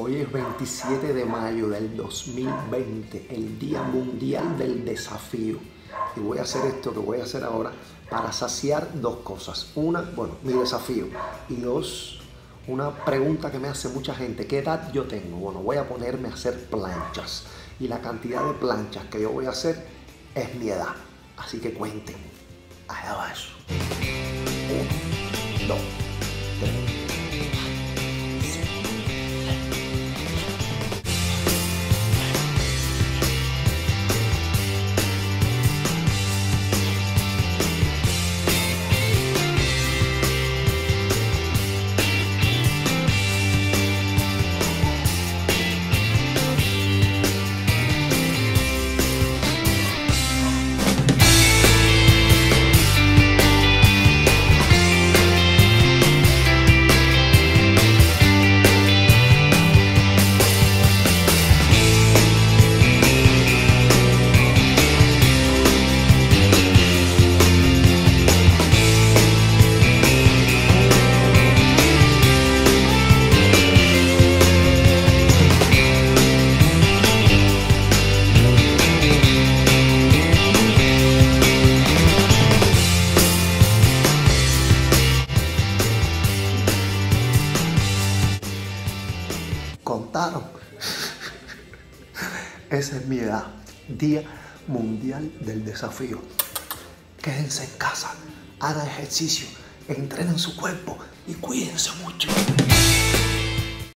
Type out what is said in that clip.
Hoy es 27 de mayo del 2020, el Día Mundial del Desafío. Y voy a hacer esto que voy a hacer ahora para saciar dos cosas. Una, bueno, mi desafío. Y dos, una pregunta que me hace mucha gente. ¿Qué edad yo tengo? Bueno, voy a ponerme a hacer planchas. Y la cantidad de planchas que yo voy a hacer es mi edad. Así que cuenten. Allá va eso. Uno, dos, tres. Contaron. Esa es mi edad. Día Mundial del Desafío. Quédense en casa, hagan ejercicio, entrenen su cuerpo y cuídense mucho.